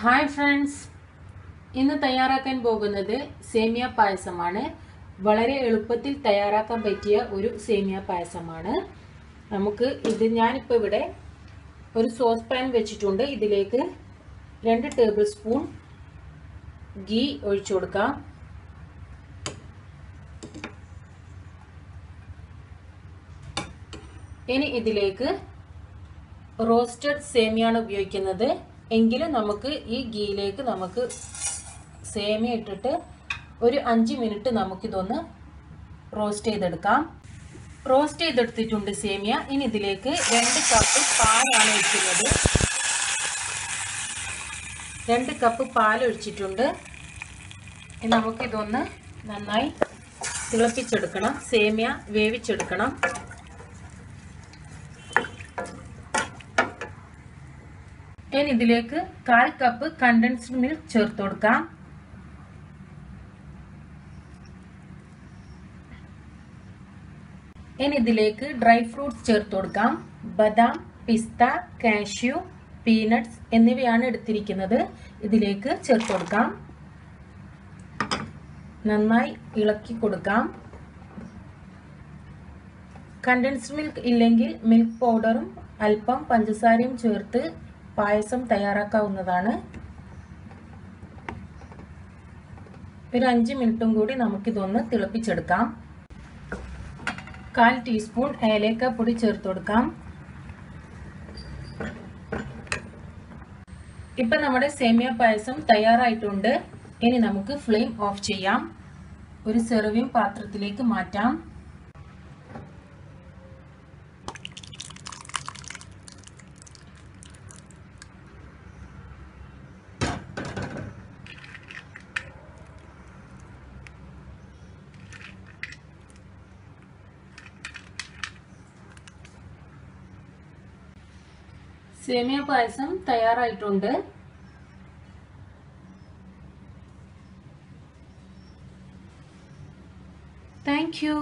Hi friends ഇന്ന് തയ്യാറാക്കാൻ പോകുന്നത് സേമിയ പായസമാണ്. വളരെ എളുപ്പത്തിൽ തയ്യാറാക്കാൻ പറ്റിയ ഒരു സേമിയ പായസമാണ്. നമുക്ക് ഇത് ഞാനിപ്പോൾ ഇവിടെ ഒരു സോസ് പാൻ വെച്ചിട്ടുണ്ട്. ഇതിലേക്ക് രണ്ട് ടേബിൾ സ്പൂൺ ഗീ ഒഴിച്ചു കൊടുക്കാം. ഇനി ഇതിലേക്ക് റോസ്റ്റഡ് സേമിയാണ് ഉപയോഗിക്കുന്നത്. എങ്കിലും നമുക്ക് ഈ ഗീയിലേക്ക് നമുക്ക് സേമിയ ഇട്ടിട്ട് ഒരു അഞ്ച് മിനിറ്റ് നമുക്കിതൊന്ന് റോസ്റ്റ് ചെയ്തെടുക്കാം. റോസ്റ്റ് ചെയ്തെടുത്തിട്ടുണ്ട് സേമിയ. ഇനി ഇതിലേക്ക് രണ്ട് കപ്പ് പാലാണ് ഒഴിക്കുന്നത്. രണ്ട് കപ്പ് പാൽ ഒഴിച്ചിട്ടുണ്ട്. നമുക്കിതൊന്ന് നന്നായി തിളപ്പിച്ചെടുക്കണം. സേമിയ വേവിച്ചെടുക്കണം. ഇനി ഇതിലേക്ക് കാൽ കപ്പ് കണ്ടൻസ്ഡ് മിൽക്ക് ചേർത്ത് കൊടുക്കാം. ഇനി ഇതിലേക്ക് ഡ്രൈ ഫ്രൂട്ട്സ് ചേർത്ത് കൊടുക്കാം. ബദാം പിസ്ത കാഷ്യൂ പീനട്ട്സ് എന്നിവയാണ് എടുത്തിരിക്കുന്നത്. ഇതിലേക്ക് ചേർത്ത് കൊടുക്കാം. നന്നായി ഇളക്കി കൊടുക്കാം. കണ്ടൻസ്ഡ് മിൽക്ക് ഇല്ലെങ്കിൽ മിൽക്ക് പൗഡറും അല്പം പഞ്ചസാരയും ചേർത്ത് പായസം തയ്യാറാക്കാവുന്നതാണ്. ഒരു അഞ്ച് മിനിറ്റും കൂടി നമുക്കിതൊന്ന് തിളപ്പിച്ചെടുക്കാം. കാൽ ടീസ്പൂൺ ഏലേക്ക പൊടി ചേർത്ത് കൊടുക്കാം. ഇപ്പം നമ്മുടെ സേമിയ പായസം തയ്യാറായിട്ടുണ്ട്. ഇനി നമുക്ക് ഫ്ലെയിം ഓഫ് ചെയ്യാം. ഒരു സെർവിങ് പാത്രത്തിലേക്ക് മാറ്റാം. സേമിയ പായസം തയ്യാറായിട്ടുണ്ട്. Thank you